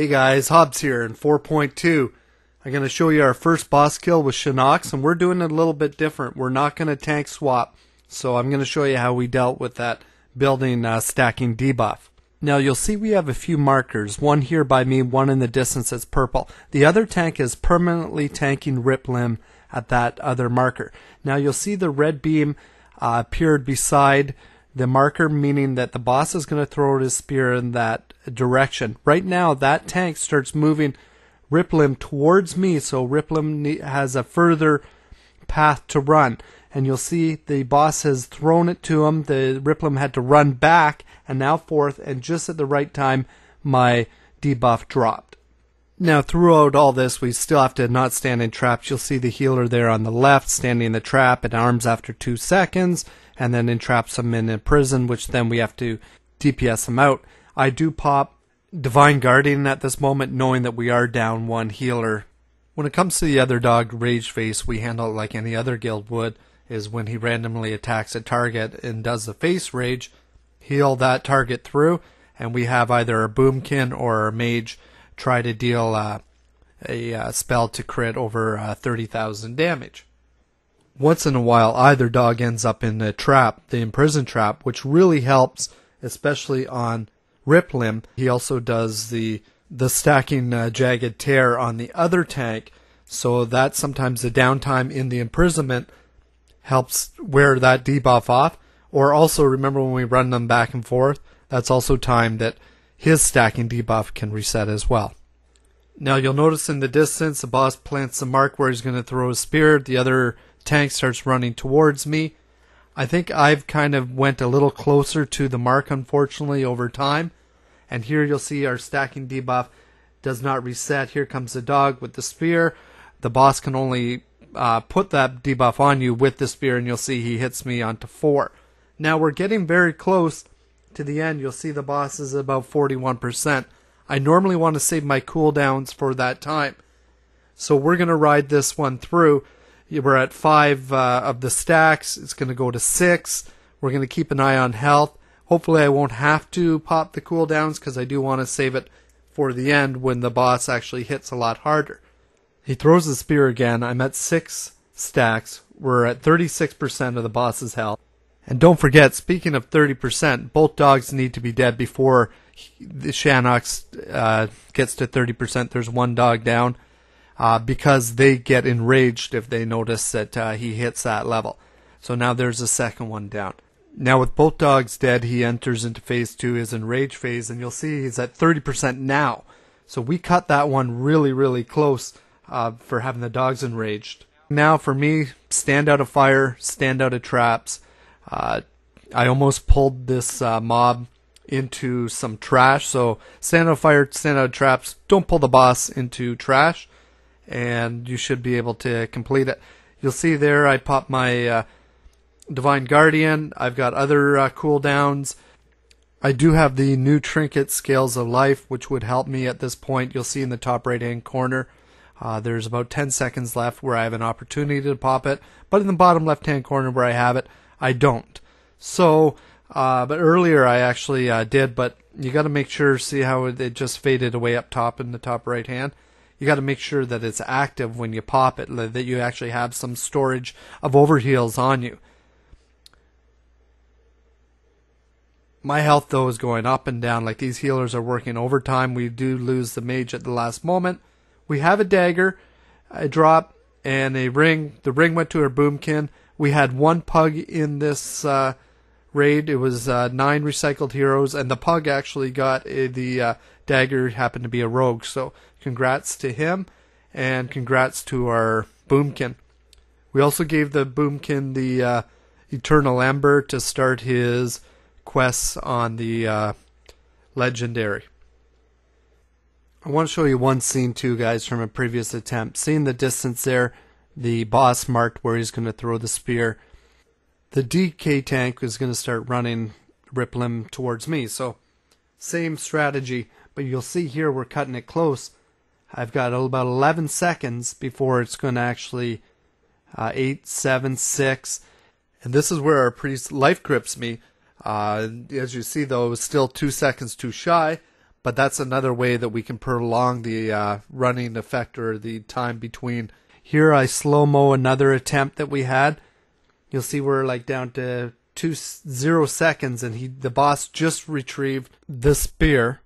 Hey guys, Hobbs here in 4.2. I'm going to show you our first boss kill with Shannox, and we're doing it a little bit different. We're not going to tank swap, so I'm going to show you how we dealt with that building uh, stacking debuff. Now you'll see we have a few markers, one here by me, one in the distance that's purple. The other tank is permanently tanking Riplimb at that other marker. Now you'll see the red beam uh, appeared beside the marker, meaning that the boss is going to throw his spear in that direction. Right now, that tank starts moving Riplimb towards me, so Riplimb has a further path to run. And you'll see the boss has thrown it to him. The Riplimb had to run back and now forth, and just at the right time, my debuff dropped. Now, throughout all this, we still have to not stand in traps. You'll see the healer there on the left standing in the trap. It arms after two seconds and then entraps them in a prison, which then we have to DPS them out. I do pop Divine Guardian at this moment, knowing that we are down one healer. When it comes to the other dog, Rageface, we handle it like any other guild would, is when he randomly attacks a target and does the face rage, heal that target through, and we have either a boomkin or a mage try to deal uh, a uh, spell to crit over uh, 30,000 damage once in a while either dog ends up in the trap, the imprison trap, which really helps, especially on Riplimb. He also does the the stacking uh, jagged tear on the other tank, so that sometimes the downtime in the imprisonment helps wear that debuff off. Or also remember when we run them back and forth, that's also time that his stacking debuff can reset as well. Now you'll notice in the distance the boss plants a mark where he's going to throw his spear. The other tank starts running towards me. I think I've kind of went a little closer to the mark, unfortunately, over time. And here you'll see our stacking debuff does not reset. Here comes the dog with the spear. The boss can only uh, put that debuff on you with the spear, and you'll see he hits me onto four. Now we're getting very close to the end. You'll see the boss is about 41%. I normally want to save my cooldowns for that time. So we're going to ride this one through. We're at five uh, of the stacks. It's going to go to six. We're going to keep an eye on health. Hopefully, I won't have to pop the cooldowns because I do want to save it for the end when the boss actually hits a lot harder. He throws the spear again. I'm at six stacks. We're at 36% of the boss's health. And don't forget, speaking of 30%, both dogs need to be dead before the Shannox uh, gets to 30%. There's one dog down uh, because they get enraged if they notice that uh, he hits that level. So now there's a second one down. Now with both dogs dead, he enters into phase two, his enrage phase, and you'll see he's at 30% now. So we cut that one really, really close uh, for having the dogs enraged. Now for me, stand out of fire, stand out of traps. Uh, I almost pulled this uh, mob into some trash. So stand out of fire, stand out of traps. Don't pull the boss into trash and you should be able to complete it. You'll see there I pop my uh, Divine Guardian. I've got other uh, cooldowns. I do have the new trinket Scales of Life, which would help me at this point. You'll see in the top right hand corner. Uh, there's about 10 seconds left where I have an opportunity to pop it, but in the bottom left hand corner where I have it, I don't. So, uh, but earlier I actually uh, did, but you got to make sure, see how it just faded away up top in the top right hand you got to make sure that it's active when you pop it, that you actually have some storage of overheals on you. My health though is going up and down like these healers are working overtime. We do lose the mage at the last moment. We have a dagger, a drop, and a ring. The ring went to her boomkin. We had one pug in this uh, raid. It was uh, nine recycled heroes, and the pug actually got uh, the uh, dagger. Happened to be a rogue, so Congrats to him, and congrats to our Boomkin. We also gave the Boomkin the uh, Eternal Ember to start his quests on the Legendary. I want to show you one scene too, guys, from a previous attempt. Seeing the distance there, the boss marked where he's going to throw the spear. The DK tank is going to start running Riplimb towards me. So, same strategy, but you'll see here we're cutting it close. I've got about 11 seconds before it's going to actually uh, 8, 7, 6. And this is where our priest life grips me. Uh, as you see, though, it was still two seconds too shy. but that's another way that we can prolong the uh, running effect or the time between. Here I slow mo another attempt that we had. You'll see we're like down to two zero seconds, and he the boss just retrieved the spear.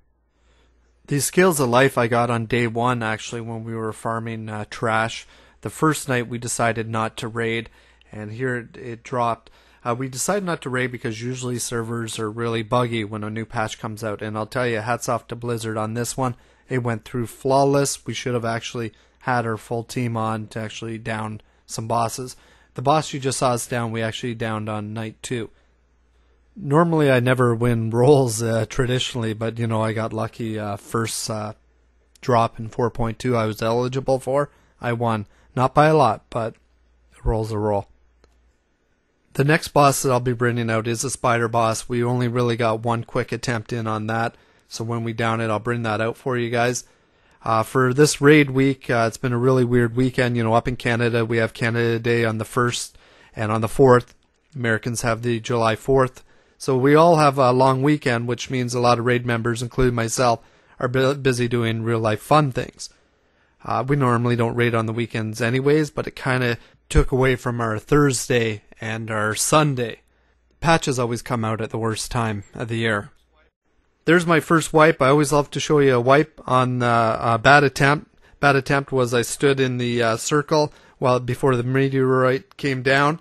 These Scales of Life I got on day one actually when we were farming uh, trash. The first night we decided not to raid, and here it, it dropped. Uh, we decided not to raid because usually servers are really buggy when a new patch comes out, and I'll tell you, hats off to Blizzard on this one. It went through flawless. We should have actually had our full team on to actually down some bosses. The boss you just saw us down, we actually downed on night two. Normally, I never win rolls uh, traditionally, but you know I got lucky. Uh, first uh, drop in 4.2 I was eligible for, I won. Not by a lot, but roll's a roll. The next boss that I'll be bringing out is a spider boss. We only really got one quick attempt in on that, so when we down it, I'll bring that out for you guys. Uh, for this raid week, uh, it's been a really weird weekend. You know, up in Canada, we have Canada Day on the 1st, and on the 4th, Americans have the July 4th. So we all have a long weekend, which means a lot of raid members, including myself, are busy doing real life fun things. Uh, we normally don't raid on the weekends anyways, but it kind of took away from our Thursday and our Sunday. Patches always come out at the worst time of the year. There's my first wipe. I always love to show you a wipe on uh, a bad attempt. Bad attempt was I stood in the uh, circle while before the meteorite came down.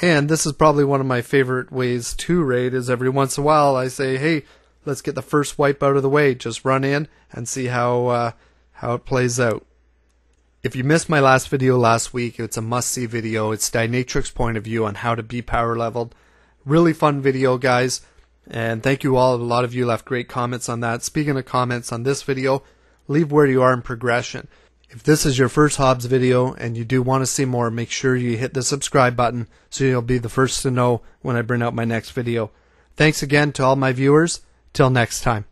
And this is probably one of my favorite ways to raid is every once in a while I say, "Hey, let's get the first wipe out of the way. Just run in and see how uh, how it plays out." If you missed my last video last week, it's a must-see video. It's Dynatrix point of view on how to be power leveled. Really fun video, guys. And thank you all. A lot of you left great comments on that. Speaking of comments on this video, leave where you are in progression. If this is your first Hobbs video and you do want to see more, make sure you hit the subscribe button so you'll be the first to know when I bring out my next video. Thanks again to all my viewers. Till next time.